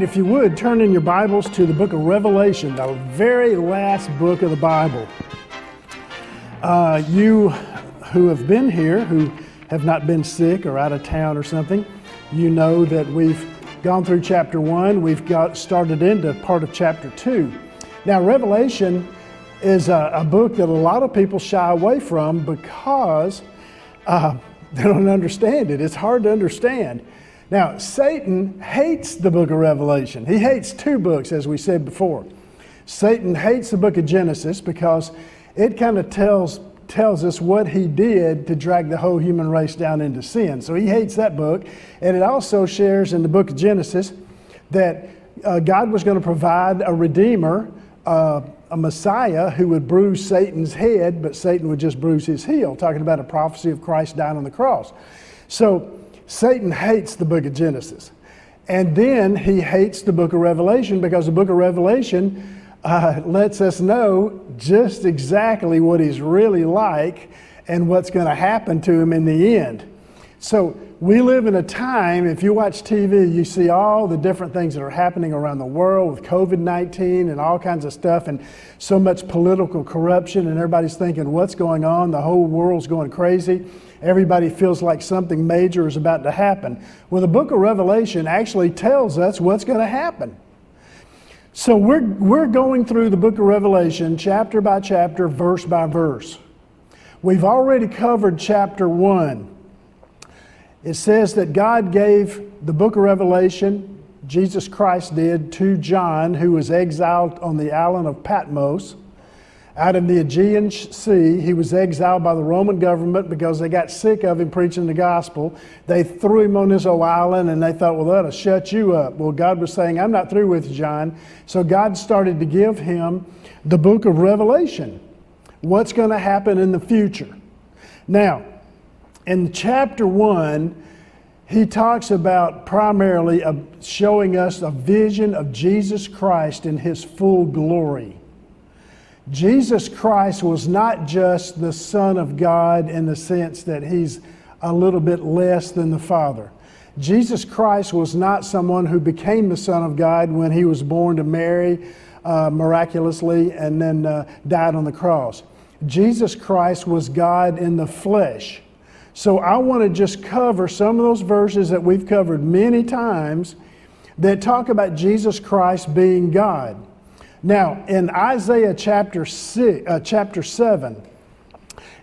If you would, turn in your Bibles to the book of Revelation, the very last book of the Bible. Uh, you who have been here, who have not been sick or out of town or something, you know that we've gone through chapter one, we've got started into part of chapter two. Now, Revelation is a, a book that a lot of people shy away from because uh, they don't understand it. It's hard to understand. Now, Satan hates the book of Revelation. He hates two books, as we said before. Satan hates the book of Genesis because it kind of tells, tells us what he did to drag the whole human race down into sin. So he hates that book. And it also shares in the book of Genesis that uh, God was going to provide a redeemer, uh, a Messiah who would bruise Satan's head, but Satan would just bruise his heel, talking about a prophecy of Christ dying on the cross. So Satan hates the book of Genesis. And then he hates the book of Revelation because the book of Revelation uh, lets us know just exactly what he's really like and what's going to happen to him in the end. So we live in a time, if you watch TV, you see all the different things that are happening around the world with COVID 19 and all kinds of stuff, and so much political corruption, and everybody's thinking, what's going on? The whole world's going crazy everybody feels like something major is about to happen. Well, the book of Revelation actually tells us what's going to happen. So we're, we're going through the book of Revelation chapter by chapter, verse by verse. We've already covered chapter 1. It says that God gave the book of Revelation, Jesus Christ did, to John, who was exiled on the island of Patmos out in the Aegean Sea. He was exiled by the Roman government because they got sick of him preaching the gospel. They threw him on this old island and they thought, well, that'll shut you up. Well, God was saying, I'm not through with you, John. So God started to give him the book of Revelation. What's going to happen in the future? Now, in chapter 1, he talks about primarily showing us a vision of Jesus Christ in his full glory. Jesus Christ was not just the Son of God in the sense that he's a little bit less than the Father. Jesus Christ was not someone who became the Son of God when he was born to Mary uh, miraculously and then uh, died on the cross. Jesus Christ was God in the flesh. So I want to just cover some of those verses that we've covered many times that talk about Jesus Christ being God. Now, in Isaiah chapter, six, uh, chapter 7,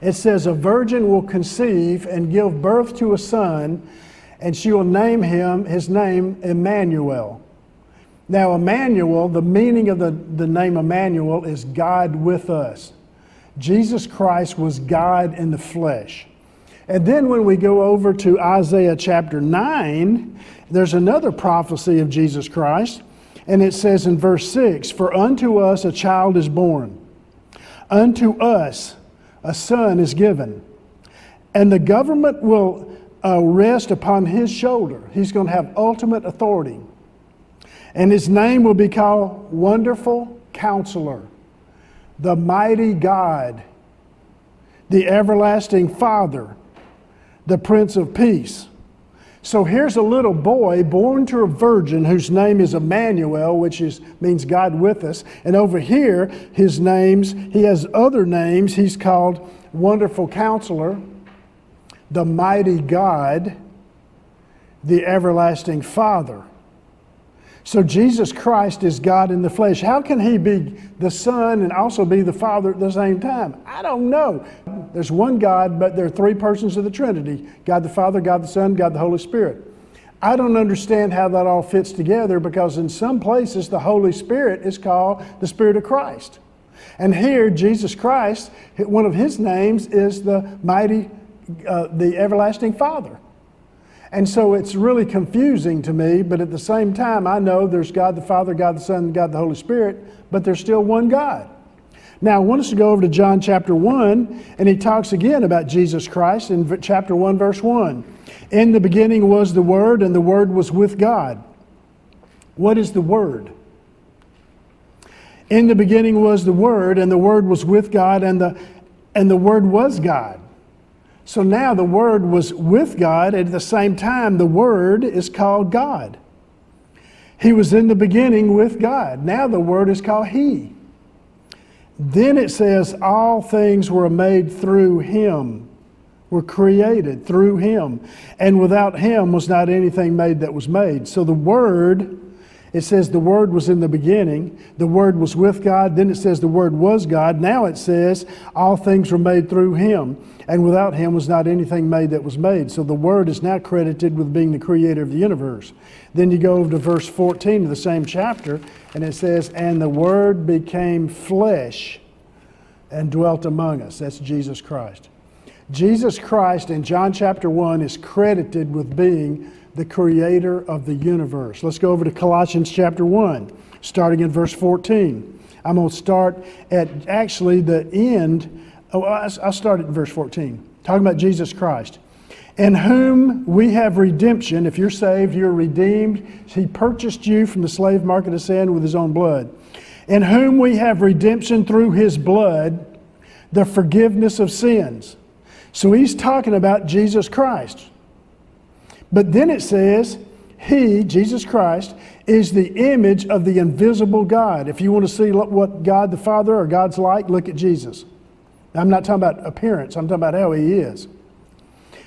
it says, A virgin will conceive and give birth to a son, and she will name him, his name, Emmanuel. Now, Emmanuel, the meaning of the, the name Emmanuel is God with us. Jesus Christ was God in the flesh. And then when we go over to Isaiah chapter 9, there's another prophecy of Jesus Christ. And it says in verse 6 For unto us a child is born, unto us a son is given, and the government will uh, rest upon his shoulder. He's going to have ultimate authority. And his name will be called Wonderful Counselor, the Mighty God, the Everlasting Father, the Prince of Peace. So here's a little boy born to a virgin whose name is Emmanuel, which is, means God with us. And over here, his names, he has other names. He's called Wonderful Counselor, the Mighty God, the Everlasting Father. So Jesus Christ is God in the flesh. How can he be the Son and also be the Father at the same time? I don't know. There's one God, but there are three persons of the Trinity God the Father, God the Son, God the Holy Spirit. I don't understand how that all fits together because in some places the Holy Spirit is called the Spirit of Christ. And here, Jesus Christ, one of his names is the mighty, uh, the everlasting Father. And so it's really confusing to me, but at the same time, I know there's God the Father, God the Son, God the Holy Spirit, but there's still one God. Now, I want us to go over to John chapter 1, and he talks again about Jesus Christ in chapter 1, verse 1. In the beginning was the Word, and the Word was with God. What is the Word? In the beginning was the Word, and the Word was with God, and the, and the Word was God. So now the Word was with God, at the same time, the Word is called God. He was in the beginning with God. Now the word is called He. Then it says, All things were made through Him, were created through Him. And without Him was not anything made that was made. So the Word it says the Word was in the beginning, the Word was with God, then it says the Word was God. Now it says all things were made through Him, and without Him was not anything made that was made. So the Word is now credited with being the creator of the universe. Then you go over to verse 14 of the same chapter, and it says, And the Word became flesh and dwelt among us. That's Jesus Christ. Jesus Christ in John chapter 1 is credited with being the creator of the universe. Let's go over to Colossians chapter 1, starting in verse 14. I'm going to start at actually the end. Oh, I'll start at verse 14, talking about Jesus Christ. In whom we have redemption. If you're saved, you're redeemed. He purchased you from the slave market of sin with his own blood. In whom we have redemption through his blood, the forgiveness of sins. So he's talking about Jesus Christ. But then it says, He, Jesus Christ, is the image of the invisible God. If you want to see what God the Father or God's like, look at Jesus. I'm not talking about appearance, I'm talking about how He is.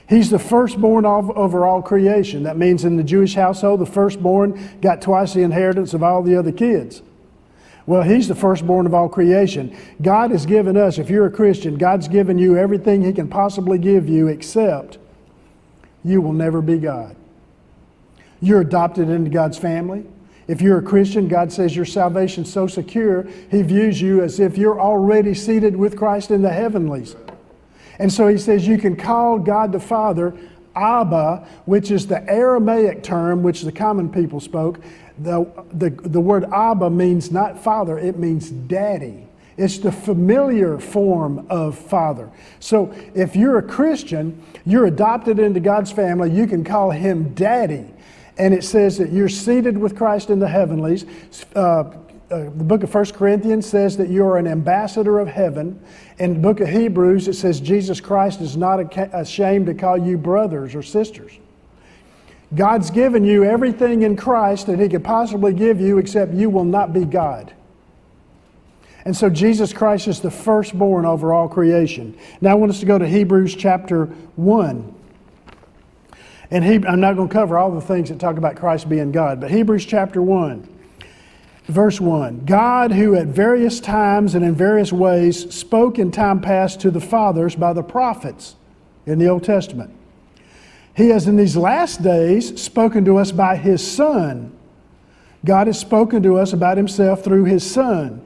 He's the firstborn of, over all creation. That means in the Jewish household, the firstborn got twice the inheritance of all the other kids. Well, He's the firstborn of all creation. God has given us, if you're a Christian, God's given you everything He can possibly give you except you will never be God. You're adopted into God's family. If you're a Christian, God says your salvation's so secure, He views you as if you're already seated with Christ in the heavenlies. And so He says you can call God the Father Abba, which is the Aramaic term which the common people spoke. The, the, the word Abba means not father, it means daddy. It's the familiar form of father. So if you're a Christian, you're adopted into God's family, you can call him daddy. And it says that you're seated with Christ in the heavenlies. Uh, uh, the book of 1 Corinthians says that you're an ambassador of heaven. In the book of Hebrews, it says Jesus Christ is not ashamed to call you brothers or sisters. God's given you everything in Christ that He could possibly give you, except you will not be God. And so Jesus Christ is the firstborn over all creation. Now I want us to go to Hebrews chapter 1. And he, I'm not going to cover all the things that talk about Christ being God, but Hebrews chapter 1, verse 1. God, who at various times and in various ways spoke in time past to the fathers by the prophets in the Old Testament, he has in these last days spoken to us by his Son. God has spoken to us about himself through his Son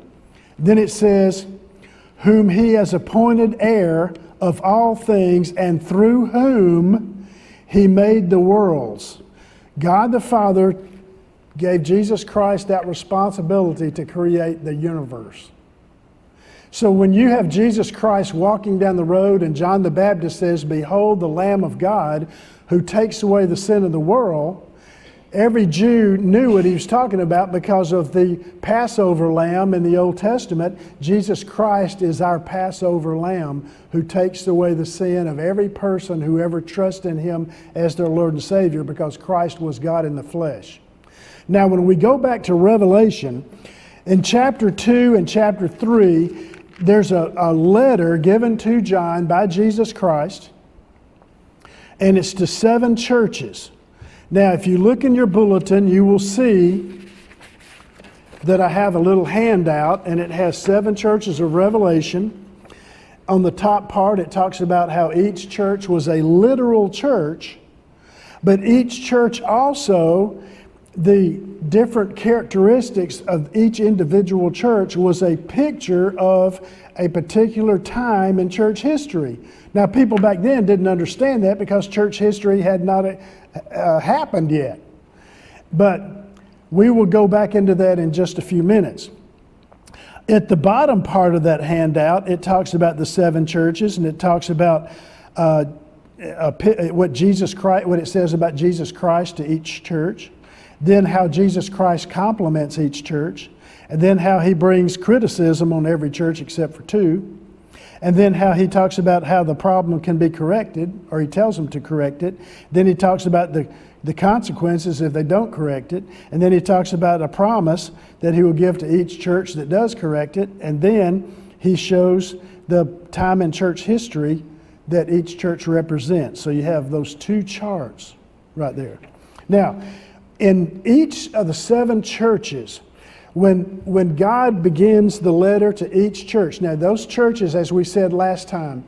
then it says, Whom he has appointed heir of all things, and through whom he made the worlds. God the Father gave Jesus Christ that responsibility to create the universe. So when you have Jesus Christ walking down the road and John the Baptist says, Behold the Lamb of God who takes away the sin of the world, Every Jew knew what he was talking about because of the Passover lamb in the Old Testament. Jesus Christ is our Passover lamb who takes away the sin of every person who ever trusts in him as their Lord and Savior because Christ was God in the flesh. Now, when we go back to Revelation, in chapter 2 and chapter 3, there's a, a letter given to John by Jesus Christ, and it's to seven churches. Now, if you look in your bulletin, you will see that I have a little handout and it has seven churches of Revelation. On the top part, it talks about how each church was a literal church, but each church also, the different characteristics of each individual church was a picture of a particular time in church history. Now, people back then didn't understand that because church history had not uh, happened yet. But we will go back into that in just a few minutes. At the bottom part of that handout, it talks about the seven churches and it talks about uh, what Jesus Christ, what it says about Jesus Christ to each church, then how Jesus Christ compliments each church, and then how he brings criticism on every church except for two, and then how he talks about how the problem can be corrected, or he tells them to correct it. Then he talks about the, the consequences if they don't correct it. And then he talks about a promise that he will give to each church that does correct it. And then he shows the time in church history that each church represents. So you have those two charts right there. Now, in each of the seven churches, when, when God begins the letter to each church, now those churches, as we said last time,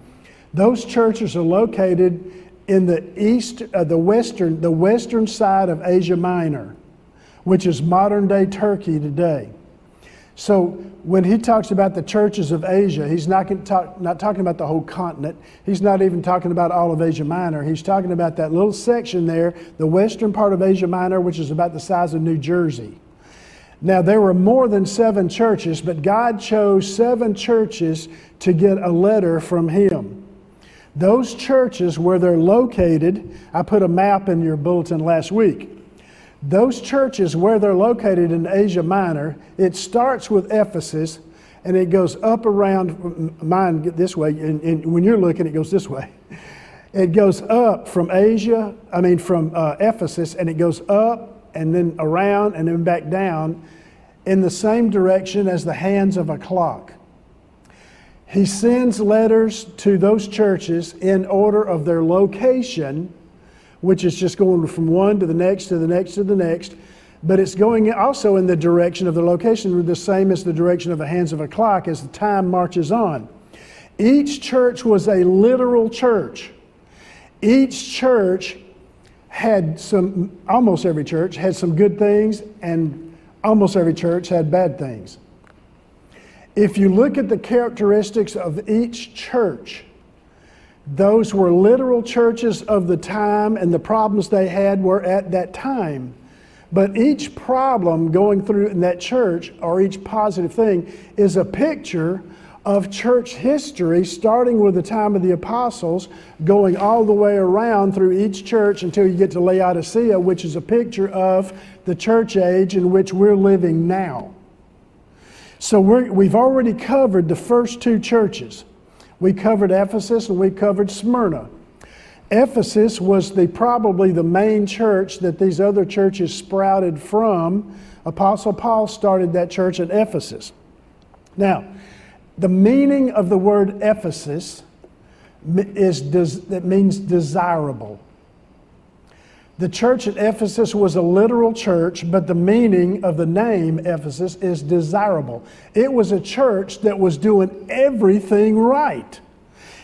those churches are located in the east, uh, the western, the western side of Asia Minor, which is modern day Turkey today. So when he talks about the churches of Asia, he's not, talk, not talking about the whole continent. He's not even talking about all of Asia Minor. He's talking about that little section there, the western part of Asia Minor, which is about the size of New Jersey. Now, there were more than seven churches, but God chose seven churches to get a letter from Him. Those churches where they're located, I put a map in your bulletin last week. Those churches where they're located in Asia Minor, it starts with Ephesus and it goes up around mine this way, and, and when you're looking, it goes this way. It goes up from Asia, I mean from uh, Ephesus, and it goes up and then around and then back down in the same direction as the hands of a clock. He sends letters to those churches in order of their location which is just going from one to the next to the next to the next. But it's going also in the direction of the location, the same as the direction of the hands of a clock as the time marches on. Each church was a literal church. Each church had some, almost every church had some good things, and almost every church had bad things. If you look at the characteristics of each church, those were literal churches of the time, and the problems they had were at that time. But each problem going through in that church, or each positive thing, is a picture of church history, starting with the time of the apostles, going all the way around through each church until you get to Laodicea, which is a picture of the church age in which we're living now. So we have already covered the first two churches. We covered Ephesus and we covered Smyrna. Ephesus was the, probably the main church that these other churches sprouted from. Apostle Paul started that church at Ephesus. Now, the meaning of the word Ephesus is that means desirable. The church at Ephesus was a literal church, but the meaning of the name Ephesus is desirable. It was a church that was doing everything right.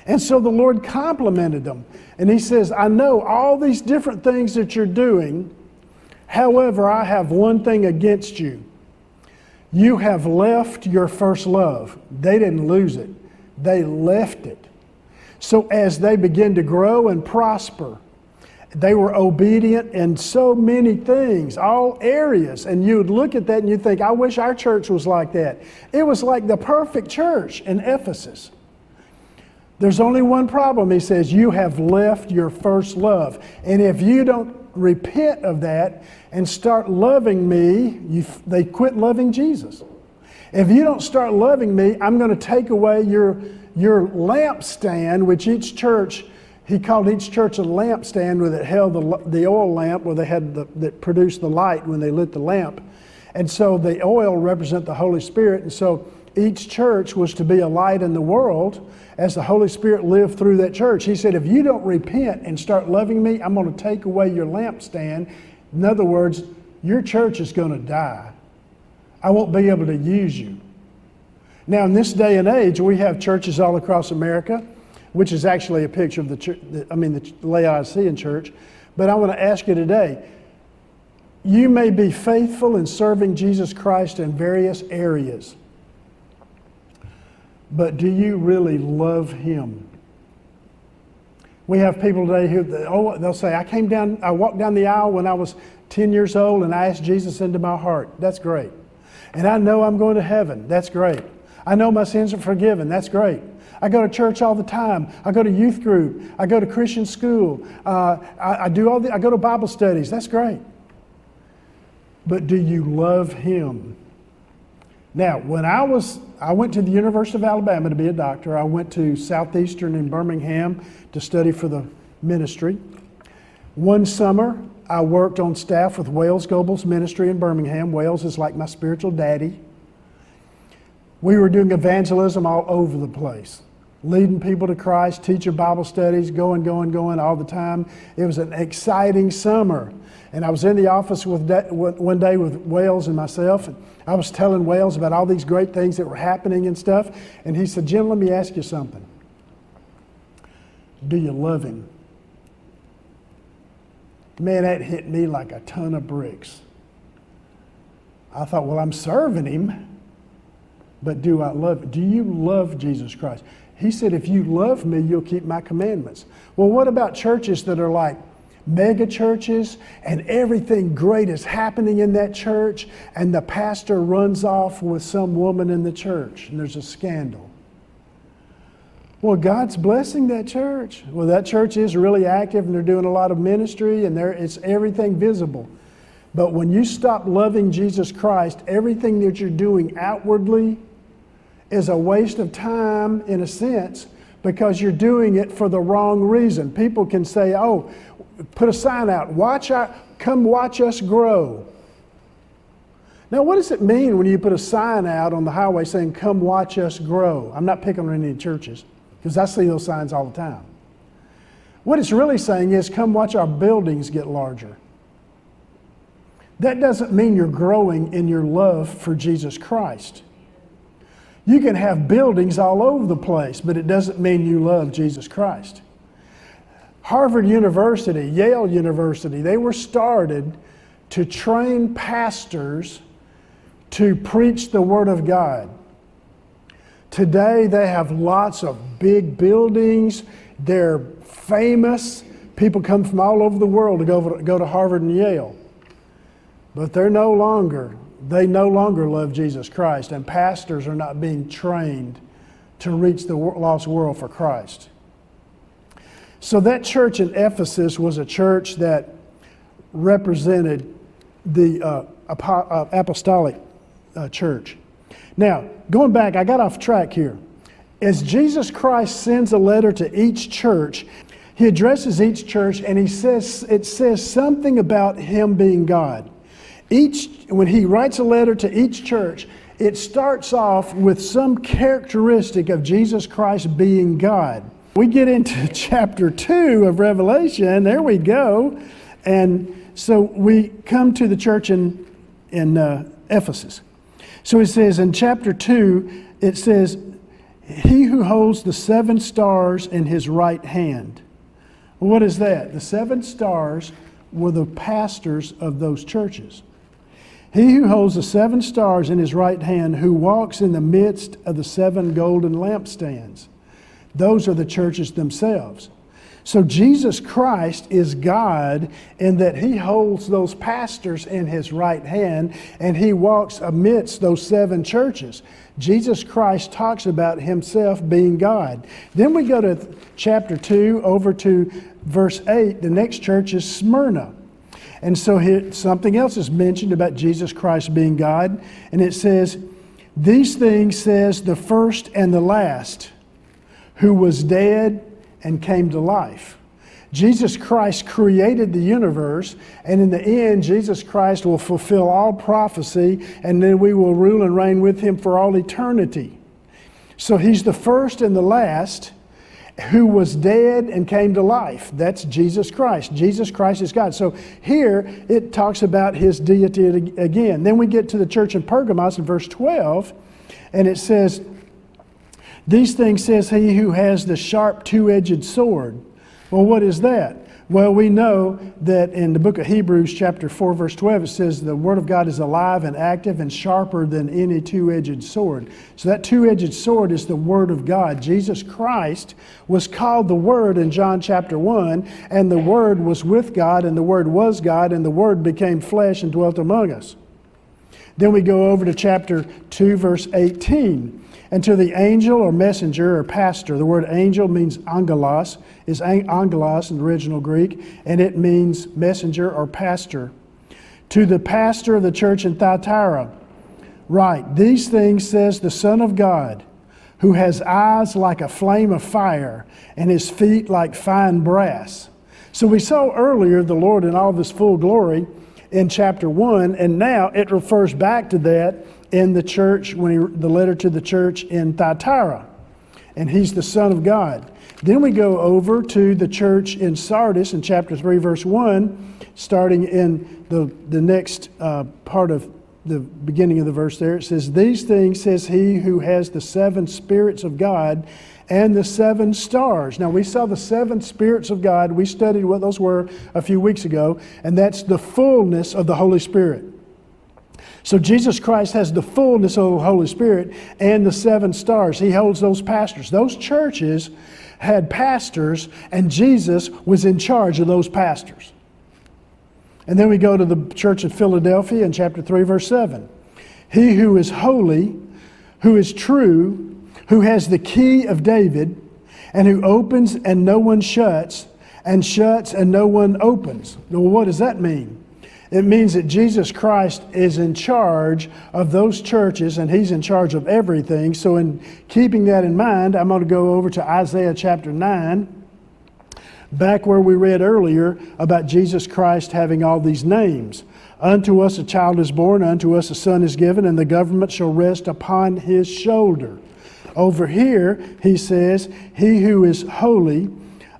And so the Lord complimented them. And He says, I know all these different things that you're doing. However, I have one thing against you. You have left your first love. They didn't lose it, they left it. So as they begin to grow and prosper, they were obedient in so many things, all areas. And you would look at that and you think, I wish our church was like that. It was like the perfect church in Ephesus. There's only one problem. He says, You have left your first love. And if you don't repent of that and start loving me, you, they quit loving Jesus. If you don't start loving me, I'm going to take away your, your lampstand, which each church he called each church a lampstand where it held the, the oil lamp where they had the, that produced the light when they lit the lamp. And so the oil represent the Holy Spirit. And so each church was to be a light in the world as the Holy Spirit lived through that church. He said, if you don't repent and start loving me, I'm going to take away your lampstand. In other words, your church is going to die. I won't be able to use you. Now, in this day and age, we have churches all across America which is actually a picture of the church, I mean, the Laodicean church. But I want to ask you today you may be faithful in serving Jesus Christ in various areas, but do you really love Him? We have people today who, oh, they'll say, I came down, I walked down the aisle when I was 10 years old and I asked Jesus into my heart. That's great. And I know I'm going to heaven. That's great. I know my sins are forgiven. That's great. I go to church all the time. I go to youth group. I go to Christian school. Uh, I, I, do all the, I go to Bible studies. That's great. But do you love Him? Now, when I was, I went to the University of Alabama to be a doctor. I went to Southeastern in Birmingham to study for the ministry. One summer, I worked on staff with Wales Goebel's Ministry in Birmingham. Wales is like my spiritual daddy. We were doing evangelism all over the place, leading people to Christ, teaching Bible studies, going, going, going all the time. It was an exciting summer. And I was in the office with one day with Wales and myself, and I was telling Wales about all these great things that were happening and stuff. And he said, Jim, let me ask you something. Do you love him? Man, that hit me like a ton of bricks. I thought, well, I'm serving him, but do I love? Do you love Jesus Christ? He said, if you love me, you'll keep my commandments. Well, what about churches that are like mega churches and everything great is happening in that church, and the pastor runs off with some woman in the church, and there's a scandal? Well, God's blessing that church. Well, that church is really active and they're doing a lot of ministry and there it's everything visible. But when you stop loving Jesus Christ, everything that you're doing outwardly is a waste of time in a sense because you're doing it for the wrong reason. People can say, "Oh, put a sign out, watch our, come watch us grow." Now, what does it mean when you put a sign out on the highway saying, Come watch us grow? I'm not picking on any churches because I see those signs all the time. What it's really saying is, come watch our buildings get larger. That doesn't mean you're growing in your love for Jesus Christ. You can have buildings all over the place, but it doesn't mean you love Jesus Christ. Harvard University, Yale University, they were started to train pastors to preach the Word of God. Today, they have lots of big buildings. They're famous. People come from all over the world to go, go to Harvard and Yale. But they're no longer, they no longer love Jesus Christ, and pastors are not being trained to reach the lost world for Christ. So, that church in Ephesus was a church that represented the uh, uh apostolic uh, church. Now, going back, I got off track here. As Jesus Christ sends a letter to each church, he addresses each church and he says it says something about him being God. Each when he writes a letter to each church, it starts off with some characteristic of Jesus Christ being God. We get into chapter 2 of Revelation, there we go. And so we come to the church in, in uh, Ephesus. So it says in chapter 2, it says, He who holds the seven stars in his right hand. what is that? The seven stars were the pastors of those churches. He who holds the seven stars in his right hand, who walks in the midst of the seven golden lampstands. Those are the churches themselves. So Jesus Christ is God in that he holds those pastors in his right hand and he walks amidst those seven churches. Jesus Christ talks about himself being God. Then we go to chapter 2 over to verse 8. The next church is Smyrna. And so here, something else is mentioned about Jesus Christ being God. And it says, These things says the first and the last, who was dead and came to life. Jesus Christ created the universe, and in the end, Jesus Christ will fulfill all prophecy, and then we will rule and reign with him for all eternity. So he's the first and the last who was dead and came to life. That's Jesus Christ. Jesus Christ is God. So here it talks about his deity again. Then we get to the church in Pergamos in verse 12, and it says, these things says he who has the sharp two edged sword. Well, what is that? Well, we know that in the book of Hebrews, chapter 4, verse 12, it says the Word of God is alive and active and sharper than any two edged sword. So, that two edged sword is the Word of God. Jesus Christ was called the Word in John chapter 1, and the Word was with God, and the Word was God, and the Word became flesh and dwelt among us. Then we go over to chapter 2, verse 18. And to the angel or messenger or pastor, the word angel means angelos, is angelos in the original Greek, and it means messenger or pastor. To the pastor of the church in Thyatira, write, These things says the Son of God, who has eyes like a flame of fire and his feet like fine brass. So we saw earlier the Lord in all of his full glory in chapter 1, and now it refers back to that in the church, when he, the letter to the church in Thyatira. And he's the Son of God. Then we go over to the church in Sardis in chapter 3, verse 1, starting in the, the next uh, part of the beginning of the verse there. It says, These things says he who has the seven spirits of God and the seven stars. Now, we saw the seven spirits of God. We studied what those were a few weeks ago, and that's the fullness of the Holy Spirit. So, Jesus Christ has the fullness of the Holy Spirit and the seven stars. He holds those pastors. Those churches had pastors, and Jesus was in charge of those pastors. And then we go to the church of Philadelphia in chapter 3, verse 7. He who is holy, who is true, who has the key of David, and who opens and no one shuts, and shuts and no one opens. Well, what does that mean? It means that Jesus Christ is in charge of those churches and he's in charge of everything. So, in keeping that in mind, I'm going to go over to Isaiah chapter 9, back where we read earlier about Jesus Christ having all these names. Unto us a child is born, unto us a son is given, and the government shall rest upon his shoulder. Over here, he says, He who is holy,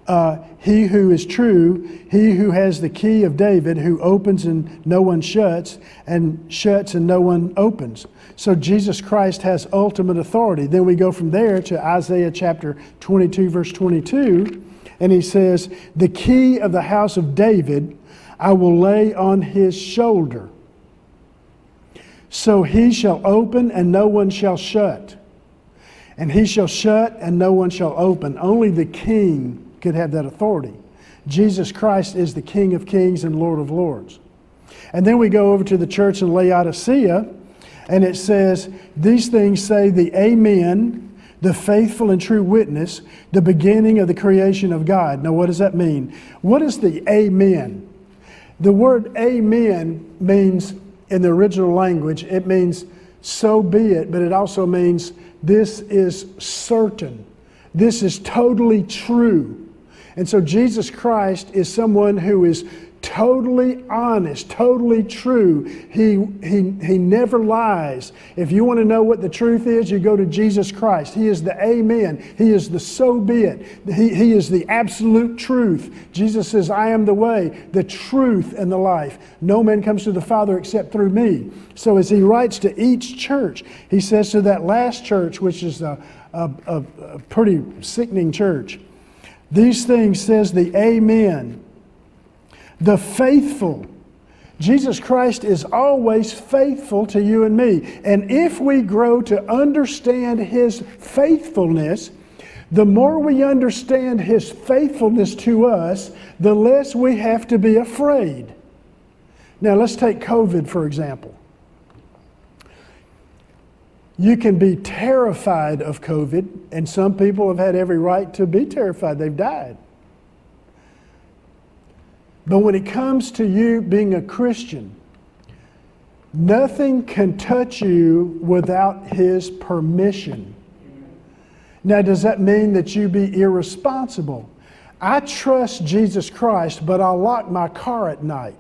uh, he who is true, he who has the key of David, who opens and no one shuts, and shuts and no one opens. So Jesus Christ has ultimate authority. Then we go from there to Isaiah chapter 22, verse 22, and he says, The key of the house of David I will lay on his shoulder. So he shall open and no one shall shut and he shall shut and no one shall open. Only the king could have that authority. Jesus Christ is the King of kings and Lord of lords. And then we go over to the church in Laodicea, and it says, These things say the Amen, the faithful and true witness, the beginning of the creation of God. Now, what does that mean? What is the Amen? The word Amen means, in the original language, it means so be it, but it also means this is certain. This is totally true. And so Jesus Christ is someone who is totally honest, totally true. He, he, he never lies. If you want to know what the truth is, you go to Jesus Christ. He is the Amen. He is the so be it. He, he is the absolute truth. Jesus says, I am the way, the truth, and the life. No man comes to the Father except through me. So as he writes to each church, he says to that last church, which is a, a, a, a pretty sickening church, these things says the Amen the faithful. Jesus Christ is always faithful to you and me. And if we grow to understand His faithfulness, the more we understand His faithfulness to us, the less we have to be afraid. Now, let's take COVID, for example. You can be terrified of COVID, and some people have had every right to be terrified. They've died. But when it comes to you being a Christian, nothing can touch you without His permission. Now, does that mean that you be irresponsible? I trust Jesus Christ, but I'll lock my car at night.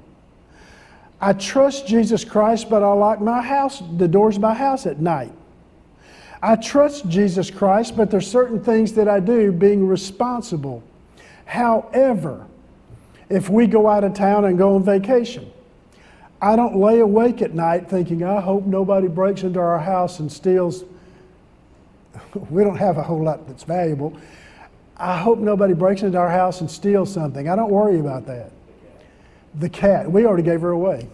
I trust Jesus Christ, but I'll lock my house, the doors of my house at night. I trust Jesus Christ, but there's certain things that I do being responsible. However, if we go out of town and go on vacation. I don't lay awake at night thinking, I hope nobody breaks into our house and steals. we don't have a whole lot that's valuable. I hope nobody breaks into our house and steals something. I don't worry about that. The cat, we already gave her away.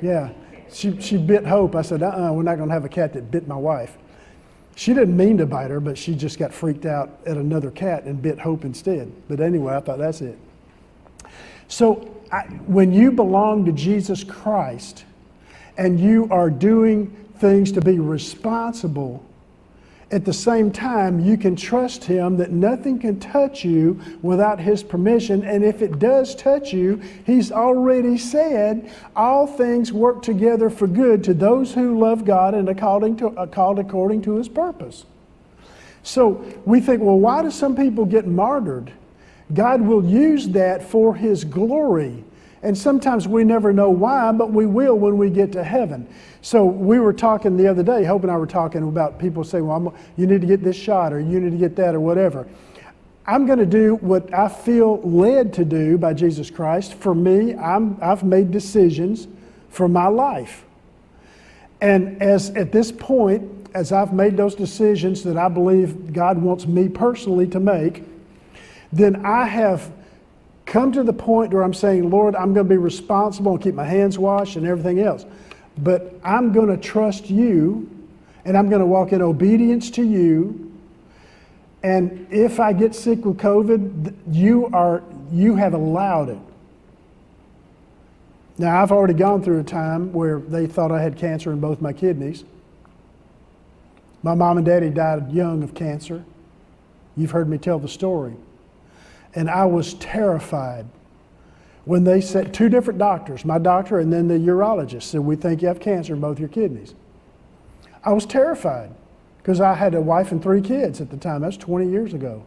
Yeah. She, she bit Hope. I said, uh uh-uh, uh, we are not going to have a cat that bit my wife. She didn't mean to bite her, but she just got freaked out at another cat and bit Hope instead. But anyway, I thought that's it. So I, when you belong to Jesus Christ and you are doing things to be responsible, at the same time, you can trust Him that nothing can touch you without His permission. And if it does touch you, He's already said, all things work together for good to those who love God and called, to, are called according to His purpose. So we think, well, why do some people get martyred? God will use that for His glory. And sometimes we never know why, but we will when we get to heaven. So we were talking the other day, Hope and I were talking about people say, well, I'm, you need to get this shot or you need to get that or whatever. I'm going to do what I feel led to do by Jesus Christ. For me, I'm, I've made decisions for my life. And as at this point, as I've made those decisions that I believe God wants me personally to make, then I have come to the point where I'm saying, Lord, I'm going to be responsible and keep my hands washed and everything else. But I'm going to trust you and I'm going to walk in obedience to you and if I get sick with COVID, you are you have allowed it. Now I've already gone through a time where they thought I had cancer in both my kidneys. My mom and daddy died young of cancer. You've heard me tell the story. And I was terrified when they said two different doctors, my doctor and then the urologist, said, We think you have cancer in both your kidneys. I was terrified because I had a wife and three kids at the time. That's 20 years ago.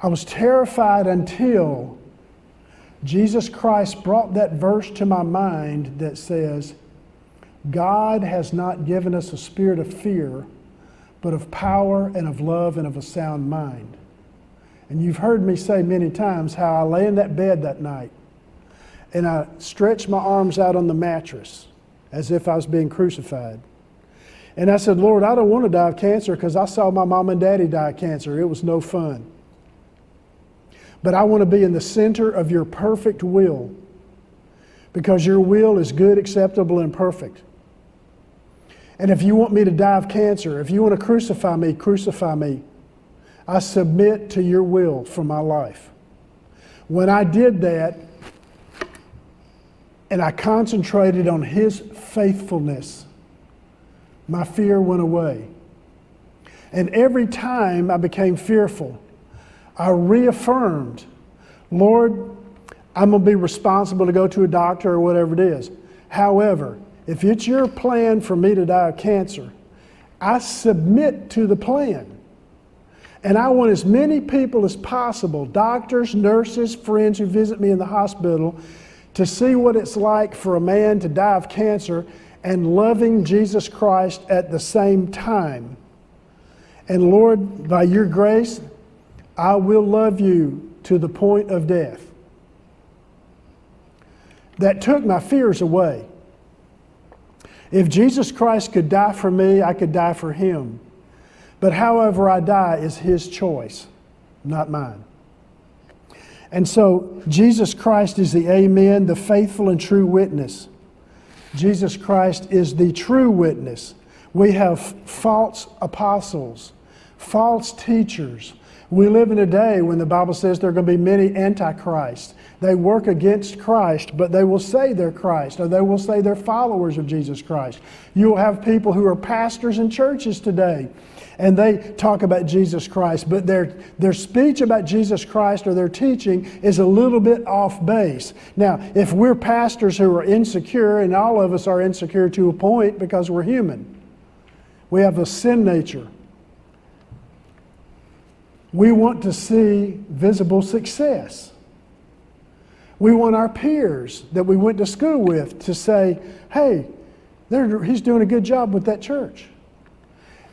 I was terrified until Jesus Christ brought that verse to my mind that says, God has not given us a spirit of fear, but of power and of love and of a sound mind. And you've heard me say many times how I lay in that bed that night and I stretched my arms out on the mattress as if I was being crucified. And I said, Lord, I don't want to die of cancer because I saw my mom and daddy die of cancer. It was no fun. But I want to be in the center of your perfect will because your will is good, acceptable, and perfect. And if you want me to die of cancer, if you want to crucify me, crucify me. I submit to your will for my life. When I did that, and I concentrated on His faithfulness, my fear went away. And every time I became fearful, I reaffirmed, Lord, I'm going to be responsible to go to a doctor or whatever it is. However, if it's your plan for me to die of cancer, I submit to the plan. And I want as many people as possible, doctors, nurses, friends who visit me in the hospital, to see what it's like for a man to die of cancer and loving Jesus Christ at the same time. And Lord, by your grace, I will love you to the point of death. That took my fears away. If Jesus Christ could die for me, I could die for him. But however I die is his choice, not mine. And so Jesus Christ is the Amen, the faithful and true witness. Jesus Christ is the true witness. We have false apostles, false teachers. We live in a day when the Bible says there are going to be many antichrists. They work against Christ, but they will say they're Christ, or they will say they're followers of Jesus Christ. You will have people who are pastors in churches today and they talk about Jesus Christ, but their, their speech about Jesus Christ or their teaching is a little bit off base. Now, if we're pastors who are insecure, and all of us are insecure to a point because we're human, we have a sin nature. We want to see visible success. We want our peers that we went to school with to say, hey, he's doing a good job with that church.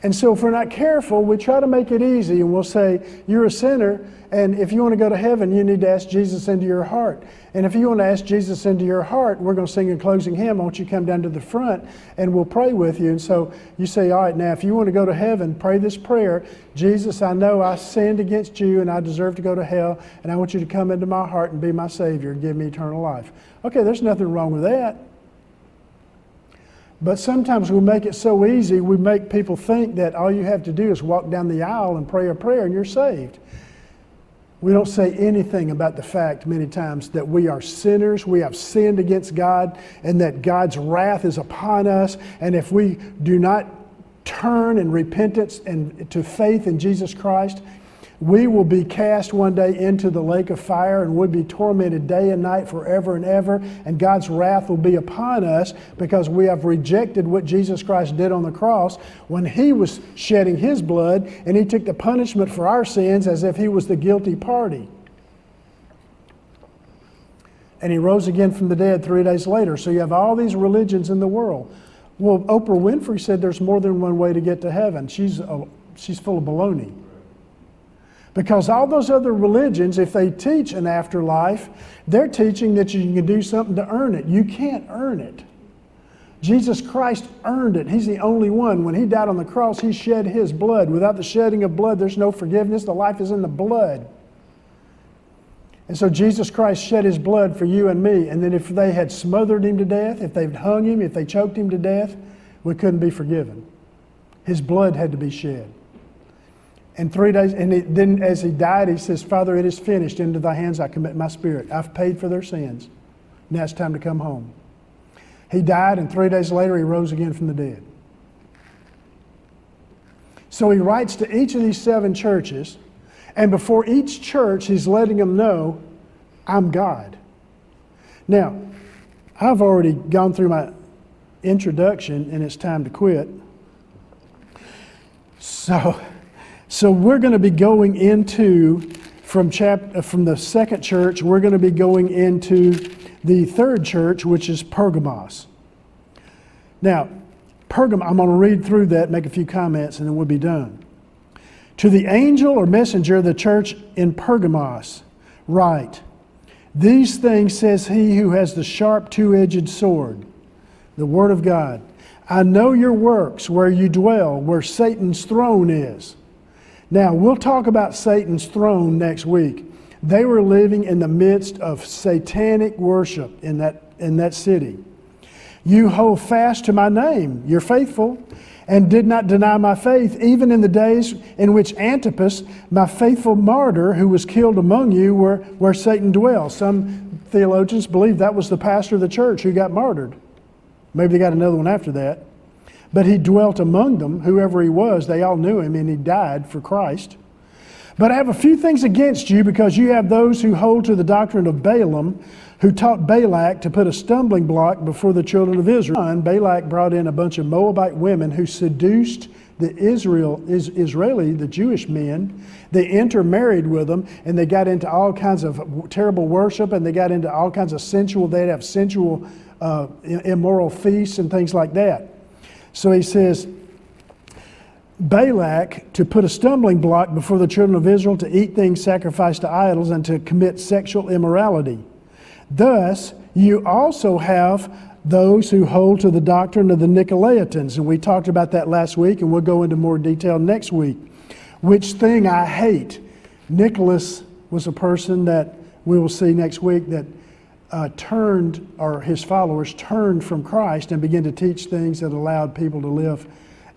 And so, if we're not careful, we try to make it easy and we'll say, You're a sinner, and if you want to go to heaven, you need to ask Jesus into your heart. And if you want to ask Jesus into your heart, we're going to sing a closing hymn. Won't you come down to the front and we'll pray with you? And so you say, All right, now, if you want to go to heaven, pray this prayer Jesus, I know I sinned against you and I deserve to go to hell, and I want you to come into my heart and be my Savior and give me eternal life. Okay, there's nothing wrong with that. But sometimes we make it so easy, we make people think that all you have to do is walk down the aisle and pray a prayer and you're saved. We don't say anything about the fact many times that we are sinners, we have sinned against God, and that God's wrath is upon us. And if we do not turn in repentance and to faith in Jesus Christ, we will be cast one day into the lake of fire and would be tormented day and night forever and ever. And God's wrath will be upon us because we have rejected what Jesus Christ did on the cross when He was shedding His blood and He took the punishment for our sins as if He was the guilty party. And He rose again from the dead three days later. So you have all these religions in the world. Well, Oprah Winfrey said there's more than one way to get to heaven. She's, a, she's full of baloney. Because all those other religions, if they teach an afterlife, they're teaching that you can do something to earn it. You can't earn it. Jesus Christ earned it. He's the only one. When He died on the cross, He shed His blood. Without the shedding of blood, there's no forgiveness. The life is in the blood. And so Jesus Christ shed His blood for you and me. And then if they had smothered Him to death, if they'd hung Him, if they choked Him to death, we couldn't be forgiven. His blood had to be shed. And three days, and it, then as he died, he says, Father, it is finished. Into thy hands I commit my spirit. I've paid for their sins. Now it's time to come home. He died, and three days later, he rose again from the dead. So he writes to each of these seven churches, and before each church, he's letting them know, I'm God. Now, I've already gone through my introduction, and it's time to quit. So, so we're going to be going into from chapter uh, from the second church, we're going to be going into the third church, which is Pergamos. Now, Pergam, I'm going to read through that, make a few comments, and then we'll be done. To the angel or messenger of the church in Pergamos, write, These things says he who has the sharp two edged sword, the word of God. I know your works, where you dwell, where Satan's throne is now, we'll talk about Satan's throne next week. They were living in the midst of satanic worship in that, in that city. You hold fast to my name, you're faithful, and did not deny my faith, even in the days in which Antipas, my faithful martyr, who was killed among you, where, where Satan dwells. Some theologians believe that was the pastor of the church who got martyred. Maybe they got another one after that. But he dwelt among them, whoever he was, they all knew him, and he died for Christ. But I have a few things against you because you have those who hold to the doctrine of Balaam, who taught Balak to put a stumbling block before the children of Israel. Balak brought in a bunch of Moabite women who seduced the Israel, is Israeli, the Jewish men. They intermarried with them, and they got into all kinds of terrible worship, and they got into all kinds of sensual. They'd have sensual, uh, immoral feasts and things like that. So he says, Balak to put a stumbling block before the children of Israel to eat things sacrificed to idols and to commit sexual immorality. Thus, you also have those who hold to the doctrine of the Nicolaitans, and we talked about that last week, and we'll go into more detail next week. Which thing I hate. Nicholas was a person that we will see next week that uh, turned, or his followers turned from Christ and began to teach things that allowed people to live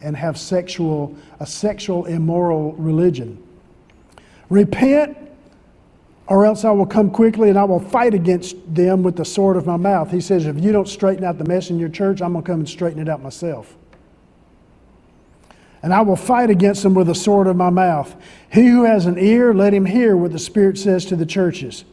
and have sexual, a sexual immoral religion. Repent, or else I will come quickly and I will fight against them with the sword of my mouth. He says, if you don't straighten out the mess in your church, I'm going to come and straighten it out myself. And I will fight against them with the sword of my mouth. He who has an ear, let him hear what the Spirit says to the churches.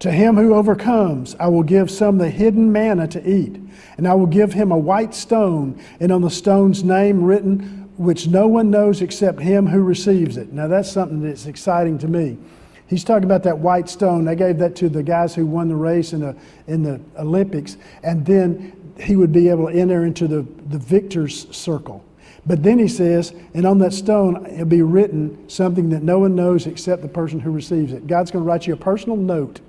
To him who overcomes, I will give some of the hidden manna to eat, and I will give him a white stone, and on the stone's name written, which no one knows except him who receives it. Now, that's something that's exciting to me. He's talking about that white stone. They gave that to the guys who won the race in the, in the Olympics, and then he would be able to enter into the, the victor's circle. But then he says, and on that stone it'll be written something that no one knows except the person who receives it. God's going to write you a personal note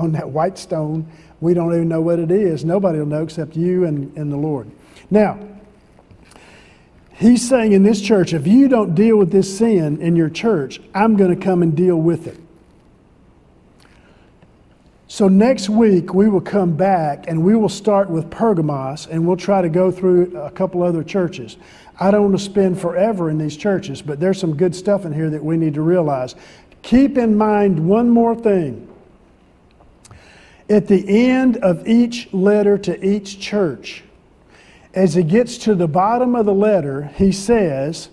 on that white stone. We don't even know what it is. Nobody will know except you and, and the Lord. Now, he's saying in this church, if you don't deal with this sin in your church, I'm going to come and deal with it. So next week we will come back and we will start with Pergamos and we'll try to go through a couple other churches. I don't want to spend forever in these churches, but there's some good stuff in here that we need to realize. Keep in mind one more thing. At the end of each letter to each church, as he gets to the bottom of the letter, he says,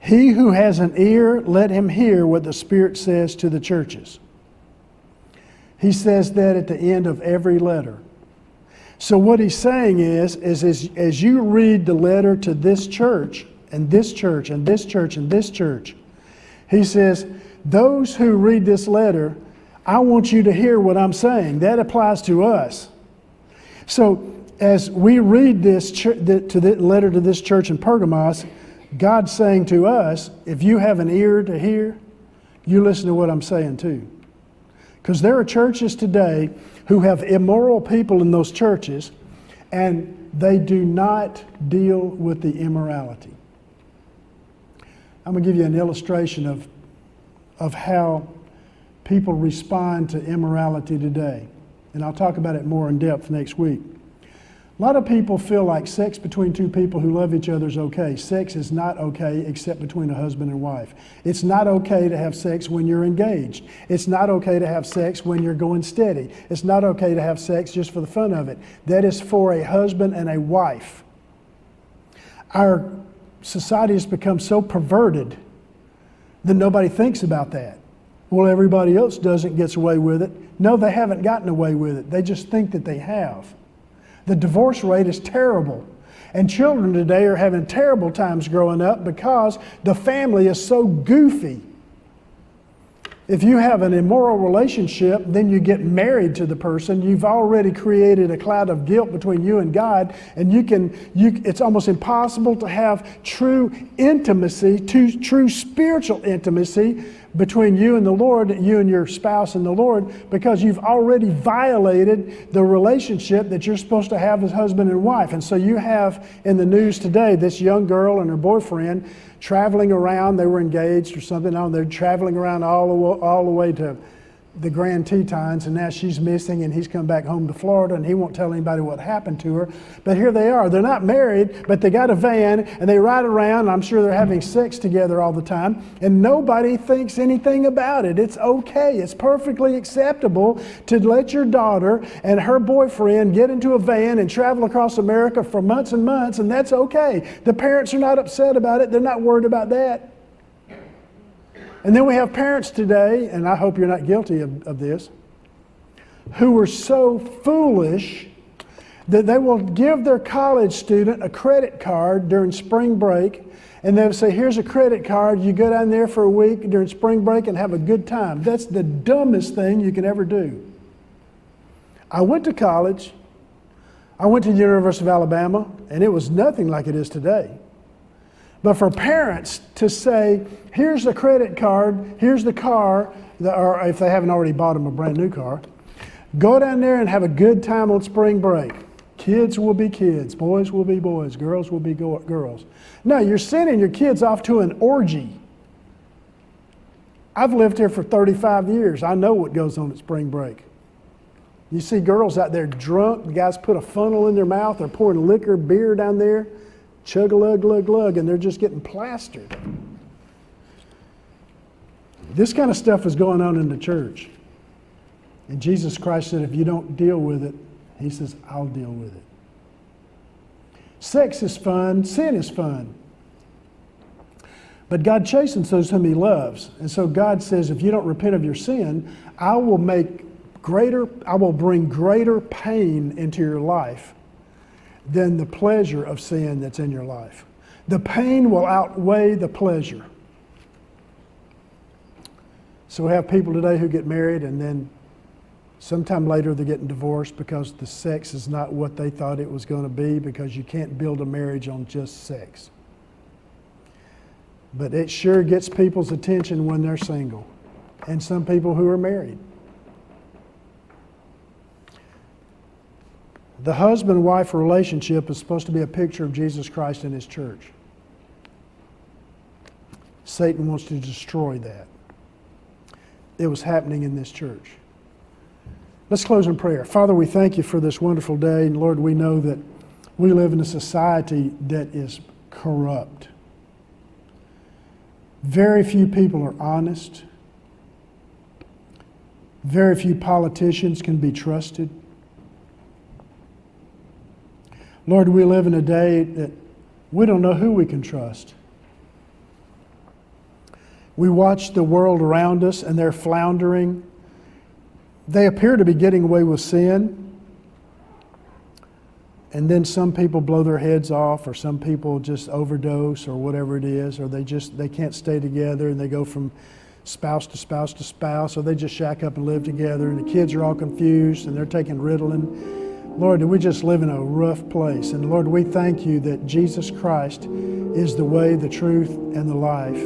He who has an ear, let him hear what the Spirit says to the churches. He says that at the end of every letter. So what he's saying is, is as, as you read the letter to this church, and this church, and this church, and this church, he says, those who read this letter, I want you to hear what I'm saying. That applies to us. So as we read this to the letter to this church in Pergamos, God's saying to us, if you have an ear to hear, you listen to what I'm saying too. Because there are churches today who have immoral people in those churches, and they do not deal with the immorality. I'm going to give you an illustration of, of how people respond to immorality today. And I'll talk about it more in depth next week. A lot of people feel like sex between two people who love each other is okay. Sex is not okay except between a husband and wife. It's not okay to have sex when you're engaged. It's not okay to have sex when you're going steady. It's not okay to have sex just for the fun of it. That is for a husband and a wife. Our society has become so perverted that nobody thinks about that. Well, everybody else doesn't gets away with it. No, they haven't gotten away with it. They just think that they have. The divorce rate is terrible. And children today are having terrible times growing up because the family is so goofy. If you have an immoral relationship, then you get married to the person, you've already created a cloud of guilt between you and God, and you can you it's almost impossible to have true intimacy, true spiritual intimacy between you and the Lord, you and your spouse and the Lord, because you've already violated the relationship that you're supposed to have as husband and wife. And so you have in the news today this young girl and her boyfriend traveling around. They were engaged or something. They're traveling around all the, all the way to the Grand Tetons, and now she's missing, and he's come back home to Florida, and he won't tell anybody what happened to her. But here they are. They're not married, but they got a van, and they ride around. I'm sure they're having sex together all the time, and nobody thinks anything about it. It's okay. It's perfectly acceptable to let your daughter and her boyfriend get into a van and travel across America for months and months, and that's okay. The parents are not upset about it. They're not worried about that. And then we have parents today, and I hope you're not guilty of, of this, who are so foolish that they will give their college student a credit card during spring break and they'll say, Here's a credit card. You go down there for a week during spring break and have a good time. That's the dumbest thing you can ever do. I went to college. I went to the University of Alabama, and it was nothing like it is today. But for parents to say, here's the credit card, here's the car, or if they haven't already bought them a brand new car, go down there and have a good time on spring break. Kids will be kids, boys will be boys, girls will be girls. No, you're sending your kids off to an orgy. I've lived here for 35 years. I know what goes on at spring break. You see girls out there drunk, the guys put a funnel in their mouth, they're pouring liquor, beer down there chug a lug, lug, lug, and they're just getting plastered. This kind of stuff is going on in the church. And Jesus Christ said, if you don't deal with it, He says, I'll deal with it. Sex is fun, sin is fun. But God chastens those whom He loves. And so God says, if you don't repent of your sin, I will make greater, I will bring greater pain into your life than the pleasure of sin that's in your life. The pain will outweigh the pleasure. So we have people today who get married and then sometime later they're getting divorced because the sex is not what they thought it was going to be because you can't build a marriage on just sex. But it sure gets people's attention when they're single and some people who are married. The husband wife relationship is supposed to be a picture of Jesus Christ and his church. Satan wants to destroy that. It was happening in this church. Let's close in prayer. Father, we thank you for this wonderful day. And Lord, we know that we live in a society that is corrupt. Very few people are honest. Very few politicians can be trusted. Lord, we live in a day that we don't know who we can trust. We watch the world around us and they're floundering. They appear to be getting away with sin. And then some people blow their heads off, or some people just overdose, or whatever it is, or they just they can't stay together and they go from spouse to spouse to spouse, or they just shack up and live together, and the kids are all confused and they're taking Ritalin. Lord, we just live in a rough place. And Lord, we thank you that Jesus Christ is the way, the truth, and the life.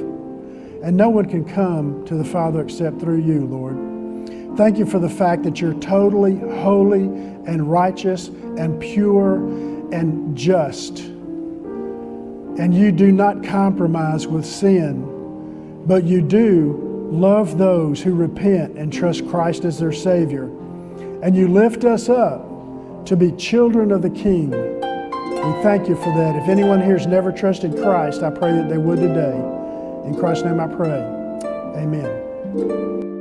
And no one can come to the Father except through you, Lord. Thank you for the fact that you're totally holy and righteous and pure and just. And you do not compromise with sin, but you do love those who repent and trust Christ as their Savior. And you lift us up to be children of the King. We thank you for that. If anyone here has never trusted Christ, I pray that they would today. In Christ's name I pray. Amen.